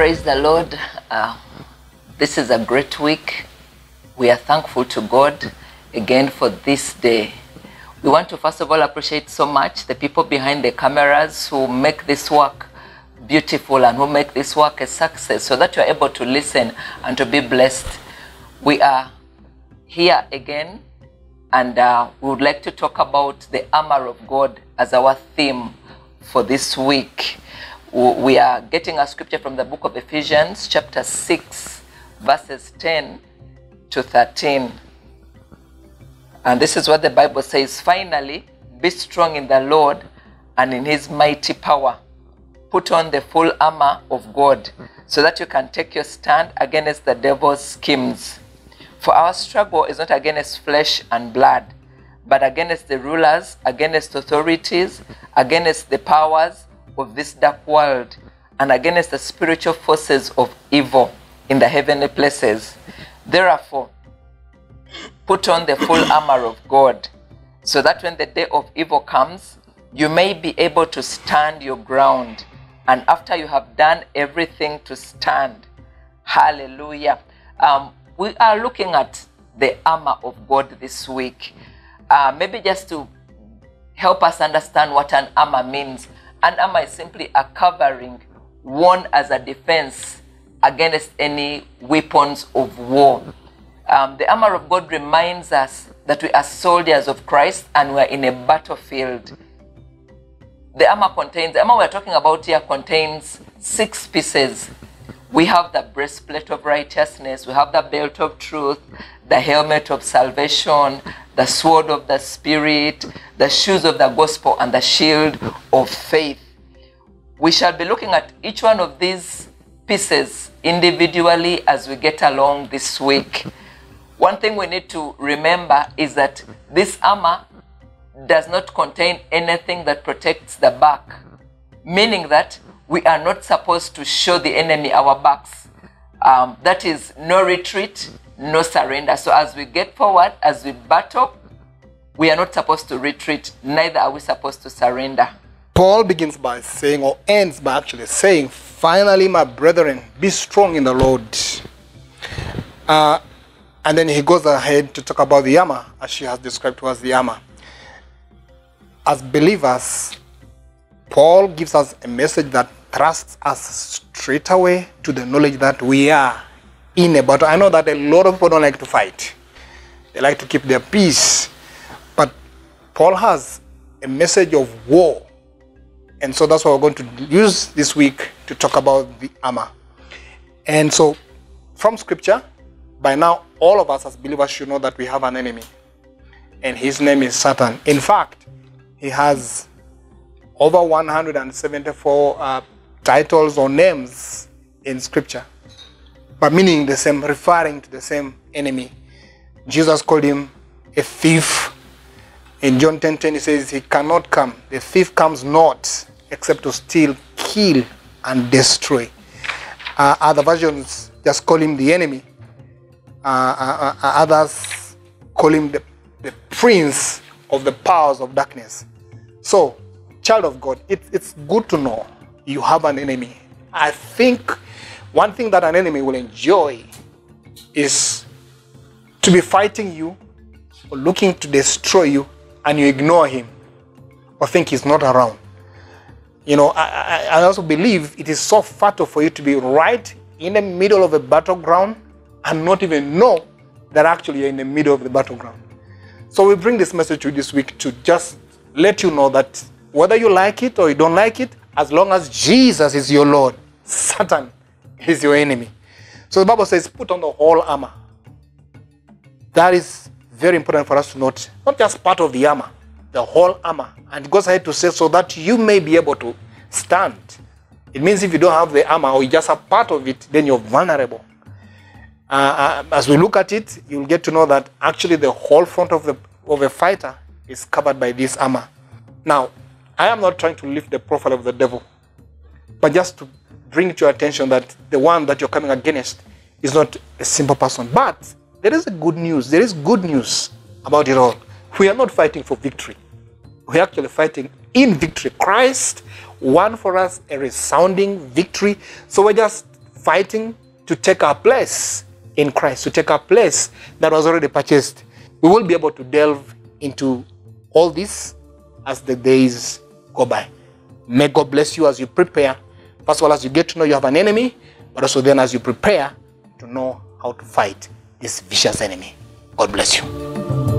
Praise the Lord. Uh, this is a great week. We are thankful to God again for this day. We want to first of all appreciate so much the people behind the cameras who make this work beautiful and who make this work a success so that you're able to listen and to be blessed. We are here again and uh, we would like to talk about the armor of God as our theme for this week. We are getting a scripture from the book of Ephesians, chapter 6, verses 10 to 13. And this is what the Bible says Finally, be strong in the Lord and in his mighty power. Put on the full armor of God so that you can take your stand against the devil's schemes. For our struggle is not against flesh and blood, but against the rulers, against authorities, against the powers of this dark world, and against the spiritual forces of evil in the heavenly places. Therefore, put on the full armor of God, so that when the day of evil comes, you may be able to stand your ground. And after you have done everything to stand, hallelujah. Um, we are looking at the armor of God this week. Uh, maybe just to help us understand what an armor means. An armor is simply a covering worn as a defense against any weapons of war. Um, the armor of God reminds us that we are soldiers of Christ and we are in a battlefield. The armor contains, the armor we're talking about here contains six pieces. We have the breastplate of righteousness, we have the belt of truth, the helmet of salvation, the sword of the Spirit, the shoes of the gospel, and the shield of faith. We shall be looking at each one of these pieces individually as we get along this week. One thing we need to remember is that this armor does not contain anything that protects the back, meaning that we are not supposed to show the enemy our backs. Um, that is no retreat, no surrender. So as we get forward, as we battle, we are not supposed to retreat, neither are we supposed to surrender. Paul begins by saying, or ends by actually saying, Finally, my brethren, be strong in the Lord. Uh, and then he goes ahead to talk about the armor, as she has described to us the armor. As believers, Paul gives us a message that thrusts us straight away to the knowledge that we are in a battle. I know that a lot of people don't like to fight, they like to keep their peace. But Paul has a message of war. And so that's what we're going to use this week to talk about the armor. And so, from scripture, by now, all of us as believers should know that we have an enemy. And his name is Satan. In fact, he has over 174 uh, titles or names in scripture, but meaning the same, referring to the same enemy. Jesus called him a thief. In John 10 10, he says, He cannot come. The thief comes not except to steal, kill, and destroy. Uh, other versions just call him the enemy. Uh, uh, uh, others call him the, the prince of the powers of darkness. So, child of God, it, it's good to know you have an enemy. I think one thing that an enemy will enjoy is to be fighting you or looking to destroy you and you ignore him or think he's not around. You know, I, I, also believe it is so fatal for you to be right in the middle of a battleground and not even know that actually you're in the middle of the battleground. So we bring this message to you this week to just let you know that whether you like it or you don't like it, as long as Jesus is your Lord, Satan is your enemy. So the Bible says, put on the whole armor. That is very important for us to note. Not just part of the armor, the whole armor. And it goes ahead to say, so that you may be able to stand. It means if you don't have the armor or you just have part of it, then you're vulnerable. Uh, uh, as we look at it, you'll get to know that actually the whole front of the of a fighter is covered by this armor. Now, I am not trying to lift the profile of the devil, but just to bring to your attention that the one that you're coming against is not a simple person. But there is a good news. There is good news about it all. We are not fighting for victory. We're actually fighting in victory. Christ won for us a resounding victory. So we're just fighting to take our place in Christ, to take our place that was already purchased. We will be able to delve into all this as the days go by. May God bless you as you prepare. First of all, as you get to know you have an enemy, but also then as you prepare to know how to fight this vicious enemy. God bless you.